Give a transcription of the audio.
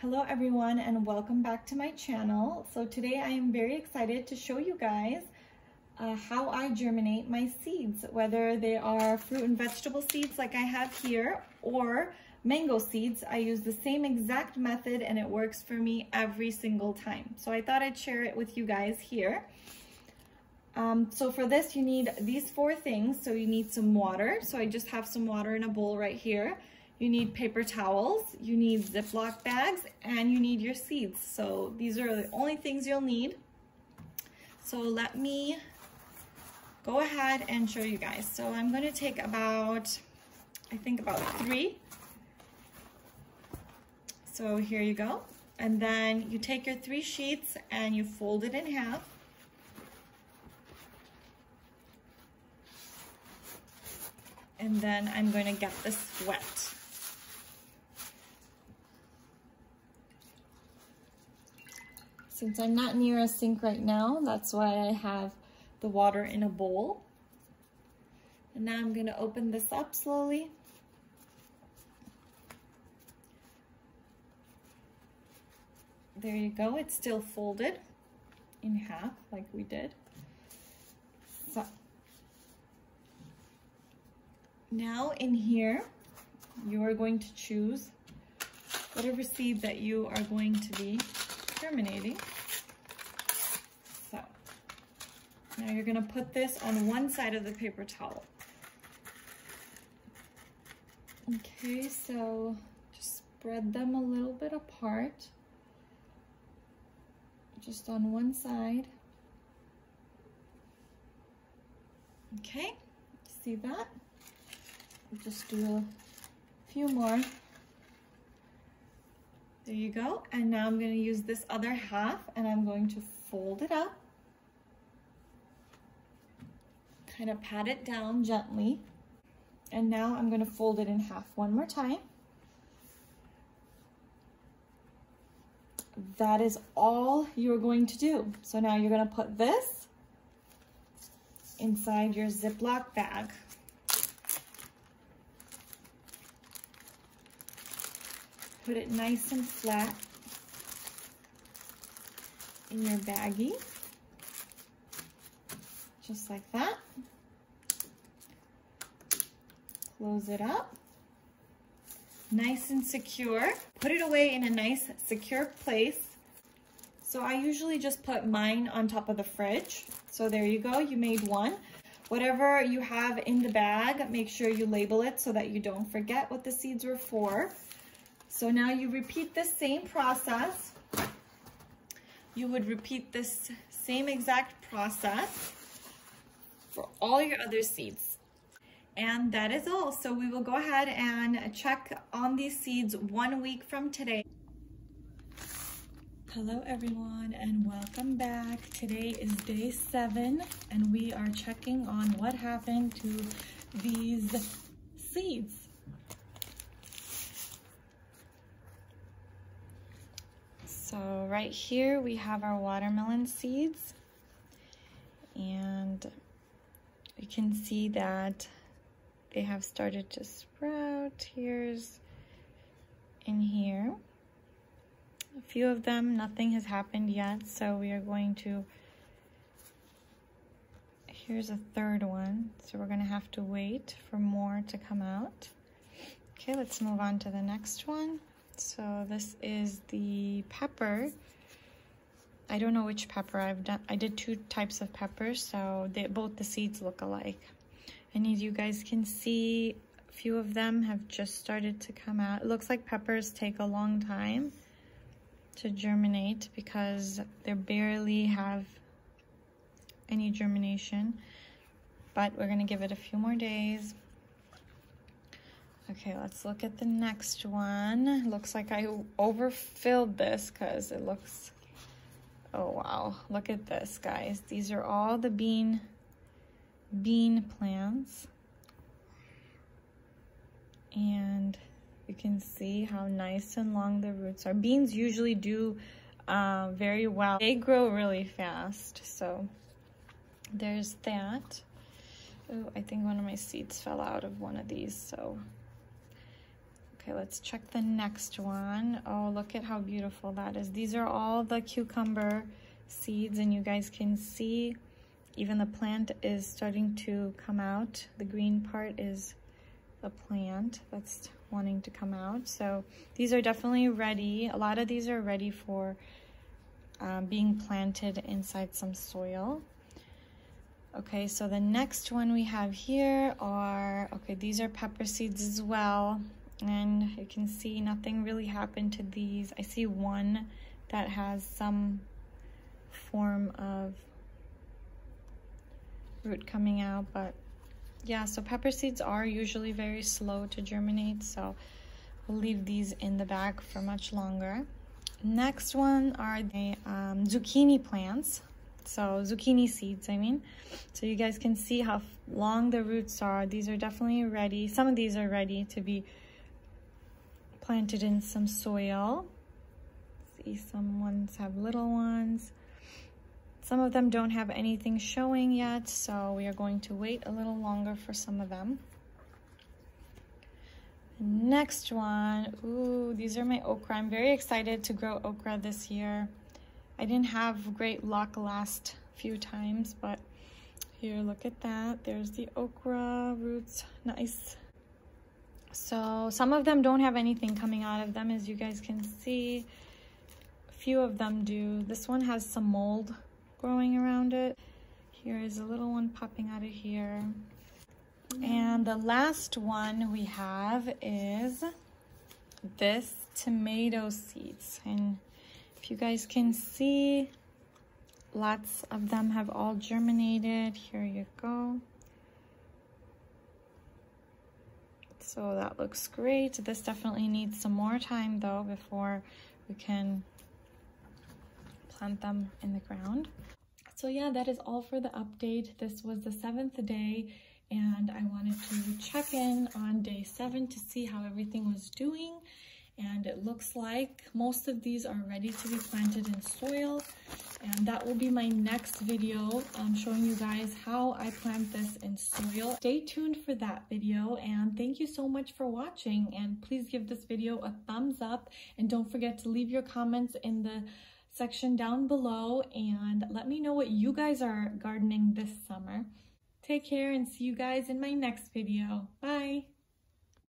Hello everyone and welcome back to my channel. So today I am very excited to show you guys uh, how I germinate my seeds, whether they are fruit and vegetable seeds like I have here or mango seeds. I use the same exact method and it works for me every single time. So I thought I'd share it with you guys here. Um, so for this, you need these four things. So you need some water. So I just have some water in a bowl right here. You need paper towels, you need Ziploc bags, and you need your seeds. So these are the only things you'll need. So let me go ahead and show you guys. So I'm gonna take about, I think about three. So here you go. And then you take your three sheets and you fold it in half. And then I'm going to get this wet. Since I'm not near a sink right now, that's why I have the water in a bowl. And now I'm gonna open this up slowly. There you go, it's still folded in half like we did. So now in here, you are going to choose whatever seed that you are going to be germinating. So now you're gonna put this on one side of the paper towel. Okay, so just spread them a little bit apart. Just on one side. Okay, see that? Just do a few more. There you go. And now I'm going to use this other half and I'm going to fold it up. Kind of pat it down gently. And now I'm going to fold it in half one more time. That is all you're going to do. So now you're going to put this inside your Ziploc bag. Put it nice and flat in your baggie, just like that. Close it up, nice and secure. Put it away in a nice secure place. So I usually just put mine on top of the fridge. So there you go, you made one. Whatever you have in the bag, make sure you label it so that you don't forget what the seeds were for. So now you repeat the same process. You would repeat this same exact process for all your other seeds. And that is all. So we will go ahead and check on these seeds one week from today. Hello everyone and welcome back. Today is day seven and we are checking on what happened to these seeds. So right here we have our watermelon seeds and you can see that they have started to sprout. Here's in here. A few of them, nothing has happened yet, so we are going to, here's a third one, so we're gonna have to wait for more to come out. Okay, let's move on to the next one. So this is the pepper. I don't know which pepper I've done. I did two types of peppers, so they, both the seeds look alike. And as you guys can see, a few of them have just started to come out. It looks like peppers take a long time to germinate because they barely have any germination. But we're gonna give it a few more days. Okay, let's look at the next one. Looks like I overfilled this because it looks, oh wow, look at this guys. These are all the bean, bean plants. And you can see how nice and long the roots are. Beans usually do uh, very well. They grow really fast, so there's that. Oh, I think one of my seeds fell out of one of these, so Okay, let's check the next one. Oh, look at how beautiful that is. These are all the cucumber seeds and you guys can see even the plant is starting to come out. The green part is the plant that's wanting to come out. So these are definitely ready. A lot of these are ready for um, being planted inside some soil. Okay, so the next one we have here are, okay, these are pepper seeds as well. And you can see nothing really happened to these. I see one that has some form of root coming out, but yeah, so pepper seeds are usually very slow to germinate, so we'll leave these in the bag for much longer. Next one are the um, zucchini plants. So zucchini seeds, I mean. So you guys can see how long the roots are. These are definitely ready. Some of these are ready to be planted in some soil. See some ones have little ones. Some of them don't have anything showing yet, so we are going to wait a little longer for some of them. Next one, ooh, these are my okra. I'm very excited to grow okra this year. I didn't have great luck last few times, but here, look at that. There's the okra roots, nice. So some of them don't have anything coming out of them, as you guys can see. A few of them do. This one has some mold growing around it. Here is a little one popping out of here. And the last one we have is this tomato seeds. And if you guys can see, lots of them have all germinated. Here you go. So that looks great. This definitely needs some more time though before we can plant them in the ground. So yeah, that is all for the update. This was the seventh day and I wanted to check in on day seven to see how everything was doing. And it looks like most of these are ready to be planted in soil. And that will be my next video um, showing you guys how I plant this in soil. Stay tuned for that video and thank you so much for watching. And please give this video a thumbs up and don't forget to leave your comments in the section down below and let me know what you guys are gardening this summer. Take care and see you guys in my next video. Bye!